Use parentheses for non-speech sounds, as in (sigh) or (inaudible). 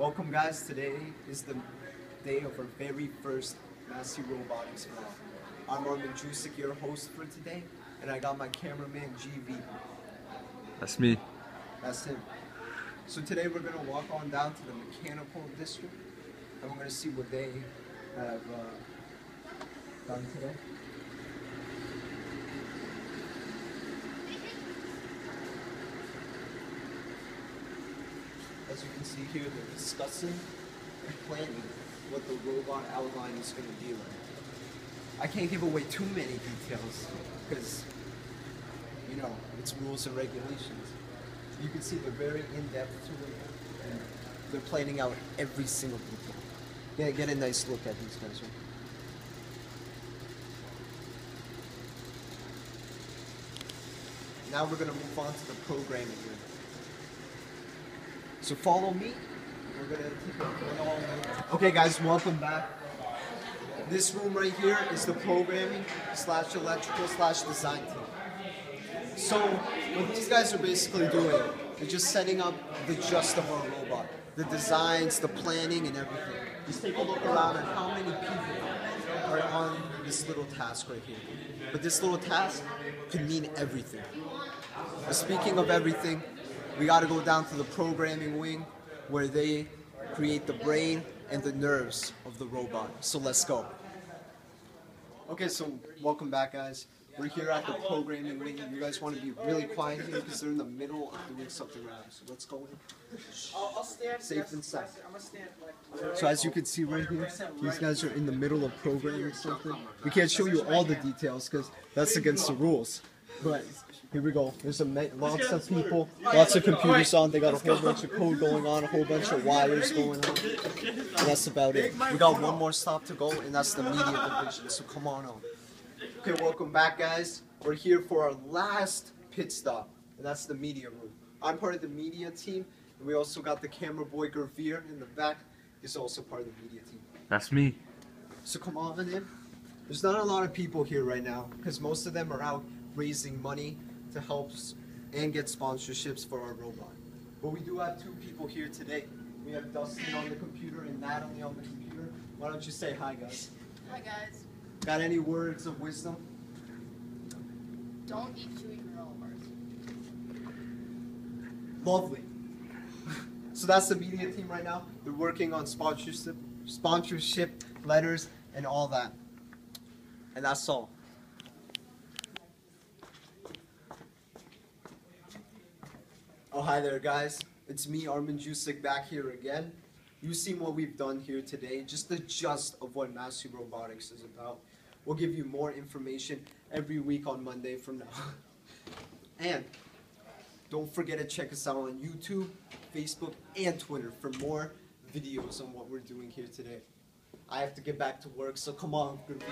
Welcome guys, today is the day of our very first Massey Robotics vlog. I'm Armin Jusik, your host for today, and I got my cameraman GV. That's me. That's him. So today we're gonna walk on down to the mechanical district, and we're gonna see what they have uh, done today. As you can see here, they're discussing and planning what the robot outline is gonna be like. I can't give away too many details because you know, it's rules and regulations. You can see they're very in-depth to it, and they're planning out every single detail. Yeah, get a nice look at these guys, right? Now we're gonna move on to the programming room. So follow me. We're gonna take a long Okay, guys, welcome back. This room right here is the programming slash electrical slash design team. So what these guys are basically doing, they're just setting up the gist of our robot, the designs, the planning, and everything. Just take a look around at how many people are on this little task right here. But this little task could mean everything. But speaking of everything, we got to go down to the programming wing where they create the brain and the nerves of the robot. So let's go. Okay, so welcome back, guys. We're here at the programming wing. You guys want to be really quiet here because they're in the middle of doing something right. So let's go in. I'll, I'll stand. Safe and sound. I'm gonna stand like. So as you can see right here, these guys are in the middle of programming something. We can't show you all the details because that's against the rules. But here we go. There's a ma- lots of people, lots of computers on. They got a whole bunch of code going on, a whole bunch of wires going on. And that's about it. We got one more stop to go, and that's the media division. So come on on. Okay, welcome back, guys. We're here for our last pit stop, and that's the media room. I'm part of the media team, and we also got the camera boy Gurvir in the back. He's also part of the media team. That's me. So come on in. There's not a lot of people here right now because most of them are out raising money to help and get sponsorships for our robot. But we do have two people here today. We have Dustin on the computer and Natalie on the computer. Why don't you say hi, guys? Hi guys. Got any words of wisdom? Don't eat chewy bars. Lovely. (laughs) So that's the media team right now. They're working on sponsorship, sponsorship letters, and all that. And that's all. Oh, hi there, guys. It's me, Armin Jusik, back here again. You've seen what we've done here today, just the gist of what Massey Robotics is about. We'll give you more information every week on Monday from now. (laughs) and don't forget to check us out on YouTube, Facebook, and Twitter for more videos on what we're doing here today. I have to get back to work, so come on, good.